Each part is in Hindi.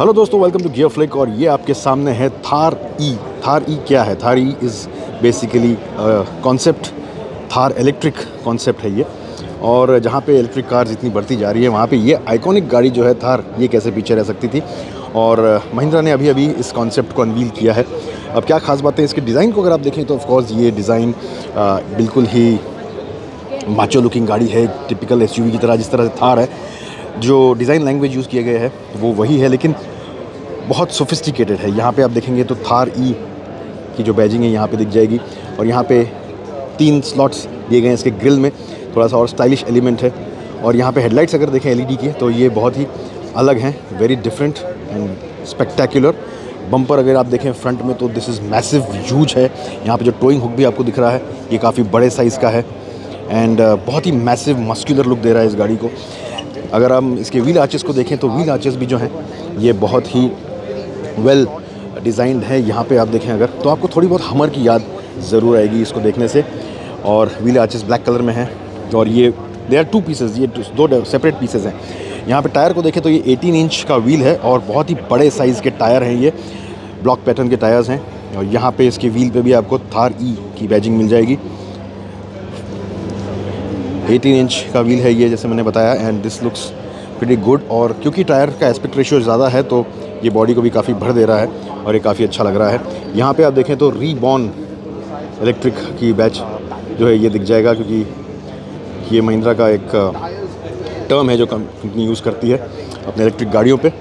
हेलो दोस्तों वेलकम टू गियर फ्लिक और ये आपके सामने है थार ई। थार ई क्या है? Thar E is basically concept Thar electric concept है ये। और जहाँ पे इलेक्ट्रिक कार जितनी बढ़ती जा रही है, वहाँ पे ये आइकॉनिक गाड़ी जो है थार, ये कैसे पीछे रह सकती थी? और महिंद्रा ने अभी अभी इस कॉन्सेप्ट को अनवील किया है। अब क्या खास बात है, इसके डिज़ाइन को अगर आप देखें तो ऑफकोर्स ये डिज़ाइन बिल्कुल ही माचो लुकिंग गाड़ी है टिपिकल एसयूवी की तरह जिस तरह से थार है, जो डिज़ाइन लैंग्वेज यूज़ किया गया है, वो वही है। लेकिन बहुत सोफिस्टिकेटेड है। यहाँ पे आप देखेंगे तो थार ई की जो बैजिंग है यहाँ पे दिख जाएगी। और यहाँ पे तीन स्लॉट्स दिए गए हैं इसके ग्रिल में। थोड़ा सा और स्टाइलिश एलिमेंट है। और यहाँ पे हेडलाइट्स अगर देखें एलईडी की तो ये बहुत ही अलग हैं। Very different and spectacular bumper अगर आप देखें फ्रंट में तो दिस इज़ मैसिव यूज़ है। यहाँ पे जो टोइंग हुक भी आपको दिख रहा है ये काफ़ी बड़े साइज़ का है। एंड uh, बहुत ही मैसिव मस्कुलर लुक दे रहा है इस गाड़ी को। अगर हम इसके व्हील आर्चेस को देखें तो व्हील आर्चेस भी जो हैं ये बहुत ही वेल डिज़ाइंड है यहाँ पे, आप देखें अगर तो आपको थोड़ी बहुत हमर की याद ज़रूर आएगी इसको देखने से। और व्हील आर्चेस ब्लैक कलर में है, और ये दे आर टू पीसेज ये दो सेपरेट पीसेज हैं। यहाँ पे टायर को देखें तो ये 18 इंच का व्हील है, और बहुत ही बड़े साइज़ के टायर हैं ये ब्लॉक पैटर्न के टायर्स हैं। और यहाँ पे इसके व्हील पे भी आपको थार ई e की बैजिंग मिल जाएगी। 18 इंच का व्हील है ये, जैसे मैंने बताया and this looks very good और क्योंकि टायर का एस्पेक्ट रेशियो ज़्यादा है तो ये बॉडी को भी काफ़ी भर दे रहा है और ये काफ़ी अच्छा लग रहा है। यहाँ पे आप देखें तो रीबॉर्न इलेक्ट्रिक की बैच जो है ये दिख जाएगा क्योंकि ये महिंद्रा का एक टर्म है जो कंपनी यूज़ करती है अपने इलेक्ट्रिक गाड़ियों पे।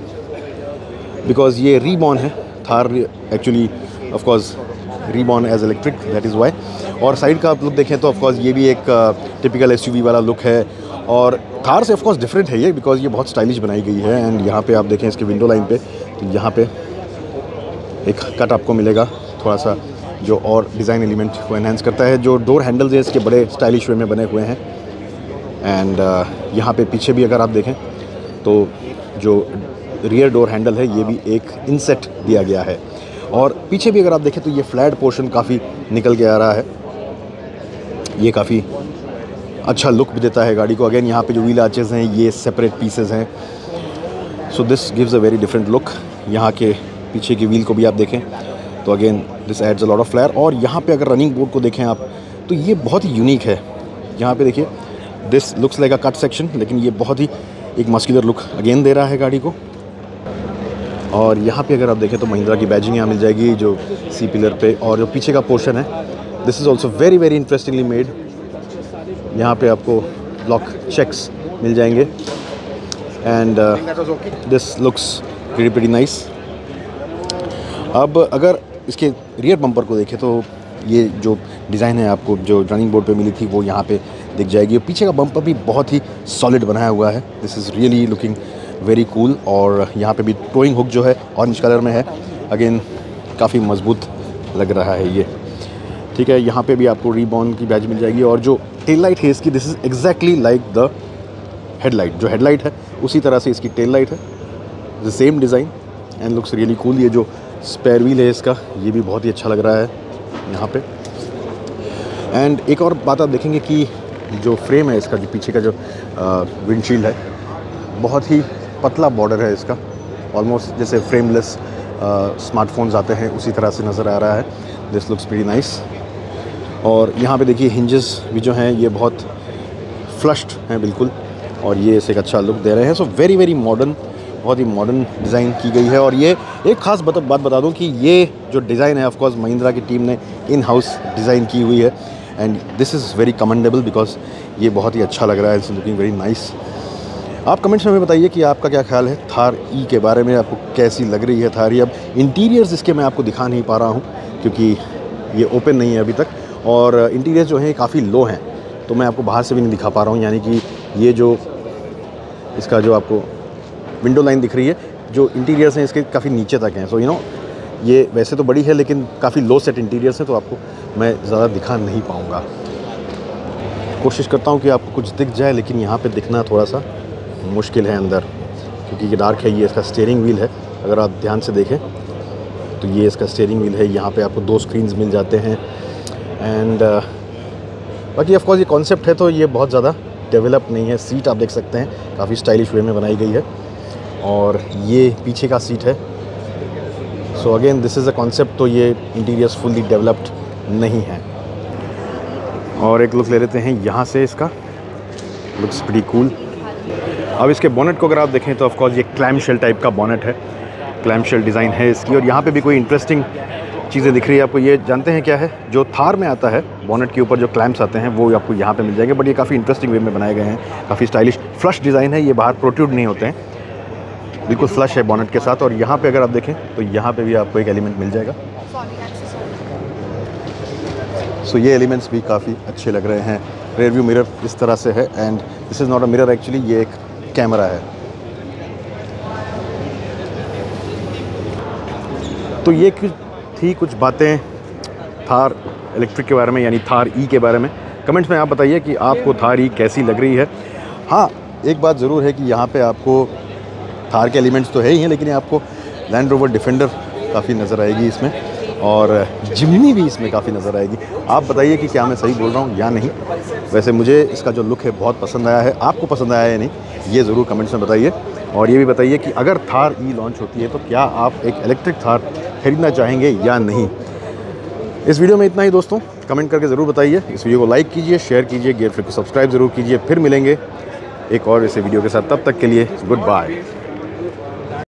बिकॉज़ ये रीबॉर्न है, Thar actually of course reborn as electric that is why और साइड का आप लुक देखें तो ऑफकोर्स ये भी एक टिपिकल एसयूवी वाला लुक है और थार से ऑफकोर्स डिफरेंट है ये बिकॉज़ ये बहुत स्टाइलिश बनाई गई है एंड यहाँ पे आप देखें इसके विंडो लाइन पे तो यहाँ पे एक कट आपको मिलेगा थोड़ा सा जो और डिज़ाइन एलिमेंट को एनहेंस करता है जो डोर हैंडल्स हैं इसके बड़े स्टाइलिश वे में बने हुए हैं एंड uh, यहाँ पे पीछे भी अगर आप देखें तो जो रियर डोर हैंडल है ये भी एक इंसेट दिया गया है और पीछे भी अगर आप देखें तो ये फ्लैट पोर्शन काफ़ी निकल के आ रहा है ये काफ़ी अच्छा लुक भी देता है गाड़ी को। अगेन यहाँ पे जो व्हील आर्चेज़ हैं, ये सेपरेट पीसेज हैं। So this gives a very different look यहाँ के पीछे की व्हील को भी आप देखें तो again this adds a lot of flair और यहाँ पे अगर रनिंग बोर्ड को देखें आप तो ये बहुत ही यूनिक है। यहाँ पे देखिए this looks like a cut section लेकिन ये बहुत ही एक मस्कुलर लुक अगेन दे रहा है गाड़ी को। और यहाँ पे अगर आप देखें तो महिंद्रा की बैजिंग यहाँ मिल जाएगी, जो सी पिलर पे और जो पीछे का पोर्शन है। This is also very very interestingly made यहाँ पे आपको ब्लॉक चेक्स मिल जाएँगे। And this looks very very nice अब अगर इसके रियर बम्पर को देखें तो ये जो डिज़ाइन है आपको, जो रनिंग बोर्ड पे मिली थी, वो यहाँ पे दिख जाएगी। और पीछे का बम्पर भी बहुत ही सॉलिड बनाया हुआ है। This is really looking very cool और यहाँ पे भी टोइंग हुक जो है ऑरेंज कलर में है। अगेन काफ़ी मज़बूत लग रहा है ये। ठीक है, यहाँ पे भी आपको रीबॉन की बैच मिल जाएगी। और जो टेल लाइट है इसकी. This is exactly like the headlight जो हेडलाइट है, उसी तरह से इसकी टेल लाइट है. The same design and looks really cool ये जो स्पेयर व्हील है इसका, ये भी बहुत ही अच्छा लग रहा है यहाँ पे. एंड एक और बात आप देखेंगे कि जो फ्रेम है इसका, जो पीछे का जो विंडशील्ड है, बहुत ही पतला बॉर्डर है इसका. ऑलमोस्ट जैसे फ्रेमलेस स्मार्टफोन्स आते हैं, उसी तरह से नज़र आ रहा है. दिस लुक्स वेरी नाइस और यहाँ पे देखिए हिंजेस भी जो हैं, ये बहुत फ्लश्ड हैं बिल्कुल, और ये इसे एक अच्छा लुक दे रहे हैं। सो वेरी वेरी मॉडर्न बहुत ही मॉडर्न डिज़ाइन की गई है। और ये एक ख़ास बात बात बता दूँ कि ये जो डिज़ाइन है ऑफकोर्स महिंद्रा की टीम ने इन हाउस डिज़ाइन की हुई है। And this is very commendable because ये बहुत ही अच्छा लग रहा है। इट्स लुकिंग वेरी नाइस आप कमेंट्स में बताइए कि आपका क्या ख्याल है थार ई के बारे में, आपको कैसी लग रही है थार ई? अब इंटीरियर्स इसके मैं आपको दिखा नहीं पा रहा हूँ, क्योंकि ये ओपन नहीं है अभी तक। और इंटीरियर जो है, काफ़ी लो हैं। तो मैं आपको बाहर से भी नहीं दिखा पा रहा हूँ, यानी कि ये जो इसका जो आपको विंडो लाइन दिख रही है, जो इंटीरियर्स हैं, इसके काफ़ी नीचे तक हैं। सो यू नो ये वैसे तो बड़ी है, लेकिन काफ़ी लो सेट इंटीरियर्स हैं तो आपको मैं ज़्यादा दिखा नहीं पाऊँगा। कोशिश करता हूँ कि आपको कुछ दिख जाए, लेकिन यहाँ पे दिखना थोड़ा सा मुश्किल है अंदर, क्योंकि ये डार्क है, ये इसका स्टेयरिंग व्हील है। अगर आप ध्यान से देखें तो ये इसका स्टेयरिंग व्हील है। यहाँ पे आपको दो स्क्रीन्स मिल जाते हैं। एंड uh, बाकी ऑफकोर्स ये कॉन्सेप्ट है तो ये बहुत ज़्यादा डेवलप नहीं है। सीट आप देख सकते हैं काफ़ी स्टाइलिश वे में बनाई गई है। और ये पीछे का सीट है। So again this is a concept तो ये इंटीरियर्स फुल्ली डेवलप्ड नहीं है। और एक लुक ले लेते हैं यहाँ से इसका। लुक्स प्री कूल अब इसके बोनेट को अगर आप देखें तो ऑफकोर्स ये क्लैम शेल टाइप का बोनेट है। क्लैम शेल डिज़ाइन है इसकी। और यहाँ पे भी कोई इंटरेस्टिंग चीज़ें दिख रही है। आपको ये जानते हैं क्या है? जो थार में आता है बॉनेट के ऊपर जो क्लैम्प्स आते हैं वो आपको यहाँ पे मिल जाएँगे। बट ये काफ़ी इंटरेस्टिंग वे में बनाए गए हैं। काफ़ी स्टाइलिश फ्लश डिज़ाइन है। ये बाहर प्रोट्यूड नहीं होते हैं। बिल्कुल फ्लश है बोनेट के साथ। और यहाँ पे अगर आप देखें तो यहाँ पे भी आपको एक एलिमेंट मिल जाएगा। सो so, ये एलिमेंट्स भी काफ़ी अच्छे लग रहे हैं। रेयर व्यू मिरर इस तरह से है। And this is not a mirror actually ये एक कैमरा है। तो ये थी कुछ बातें थार इलेक्ट्रिक के बारे में, यानी थार ई के बारे में। कमेंट्स में आप बताइए कि आपको थार ई कैसी लग रही है। हाँ एक बात ज़रूर है कि यहाँ पे आपको थार के एलिमेंट्स तो है ही हैं, लेकिन आपको लैंड रोवर डिफेंडर काफ़ी नज़र आएगी इसमें, और जिमनी भी इसमें काफ़ी नज़र आएगी। आप बताइए कि क्या मैं सही बोल रहा हूँ या नहीं। वैसे मुझे इसका जो लुक है, बहुत पसंद आया है। आपको पसंद आया या नहीं, ये ज़रूर कमेंट्स में बताइए। और ये भी बताइए कि अगर थार ई लॉन्च होती है तो क्या आप एक इलेक्ट्रिक थार खरीदना चाहेंगे या नहीं? इस वीडियो में इतना ही दोस्तों। कमेंट करके ज़रूर बताइए। इस वीडियो को लाइक कीजिए, शेयर कीजिए गेयर फ्लिप को सब्सक्राइब ज़रूर कीजिए। फिर मिलेंगे एक और ऐसे वीडियो के साथ। तब तक के लिए गुड बाय।